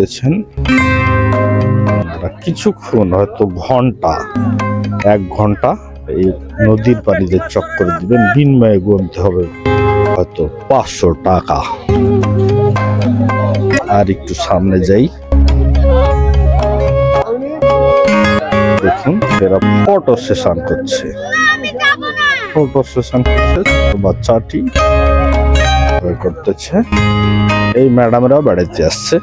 দেখতেছেন কিছুক্ষণ হয়তো ঘণ্টা, এক ঘণ্টা এই নদীর পানিতে চক্কর দিবেন বিনিময়ে গুনতে হবে হয়তো পাঁচশো টাকা। আর একটু সামনে যাই। দেখুন, এরা ফটো সেশন করছে। ফটো সেশন করছে বাচ্চাটি করতেছে। এই ম্যাডামরাও বেড়াতে আসছে।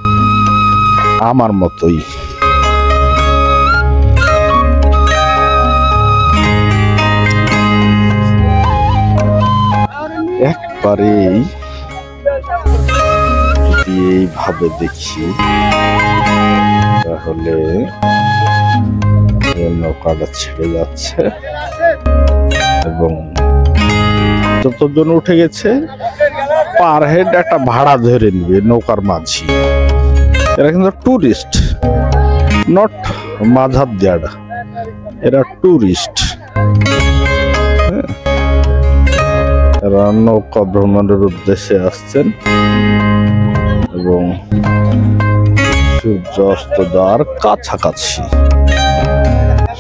আমার মতোই। একবারেই এইভাবে দেখি, তাহলে নৌকাটা ছেড়ে যাচ্ছে এবং যতজন উঠে গেছে, পার হেড একটা ভাড়া ধরে নিবে নৌকার মাঝি। এরা কিন্তু টুরিস্ট নট মাঝাব দিয়াডা। এরা টুরিস্ট এরা নৌকা ভ্রমণের উদ্দেশ্যে আসছেন এবং সূর্য অস্ত যাওয়ার কাছাকাছি।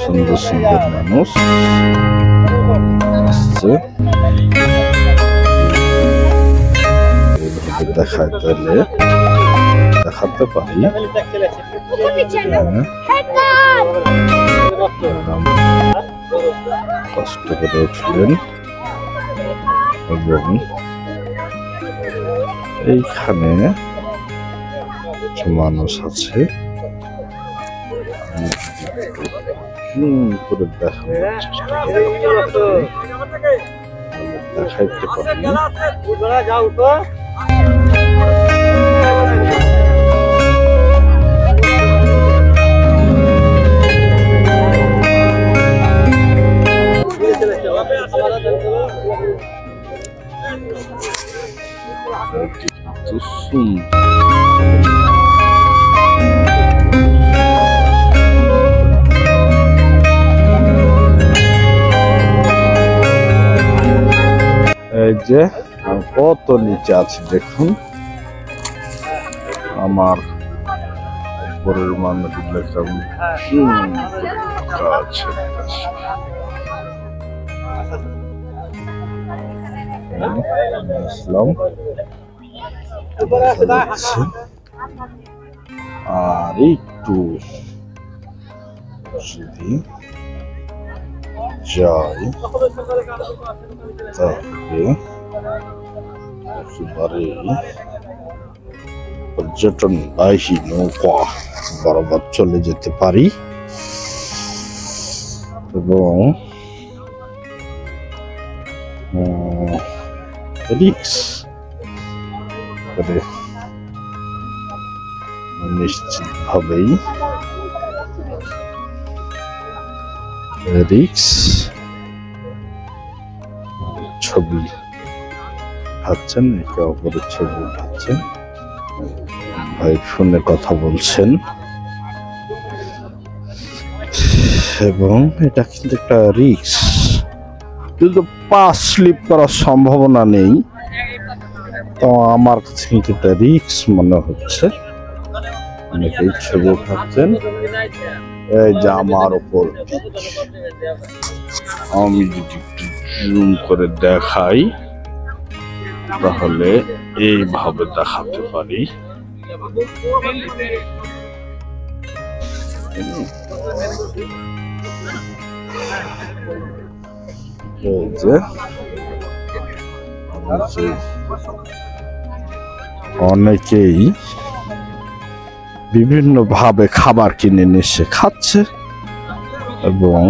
সুন্দর সুন্দর মানুষ আসছে। দেখায় তাহলে। হ্যাঁ, কষ্ট করে উঠলেন এবং এইখানে মানুষ আছে। করে দেখাইতে পারি এই যে কত নিচে আছে দেখুন। আমার উপরের মানুষগুলো। আর একটু যদি যাই তাহলে একেবারে পর্যটন বাহী নৌকা বরাবর চলে যেতে পারি। এবং রিক্স করে। নিশ্চিতভাবেই রিক্স ছবি উঠাচ্ছেন একে অপরের ছবি উঠাচ্ছেন ভাই ফোনে কথা বলছেন। এবং এটা কিন্তু একটা রিক্স। কিন্তু পা স্লিপ করার সম্ভাবনা নেই। তো আমার কাছে কিন্তু একটা রিক্স মনে হচ্ছে। অনেকেই ছবি উঠাচ্ছেন এই যে আমার উপর আমি যদি জুম করে দেখাই, তাহলে এইভাবে দেখাতে পারি। এই যে অনেকেই বিভিন্ন ভাবে খাবার কিনে নিয়ে খাচ্ছে এবং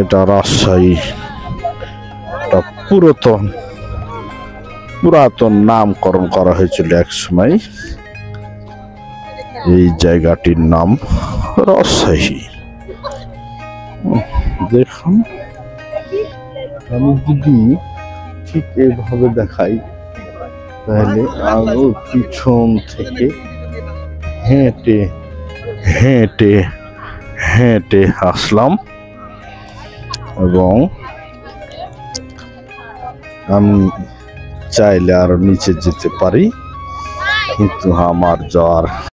এটা রাজশাহী পুরাতন পুরাতন নামকরণ করা হয়েছিল এক সময়। এই জায়গাটির নাম রাজশাহী। দেখুন, আমি যদি ঠিক এভাবে দেখাই তাহলে আরও পিছন থেকে হেঁটে হেঁটে হেঁটে আসলাম এবং আমি চাইলে আরও নিচে যেতে পারি, কিন্তু আমার জ্বর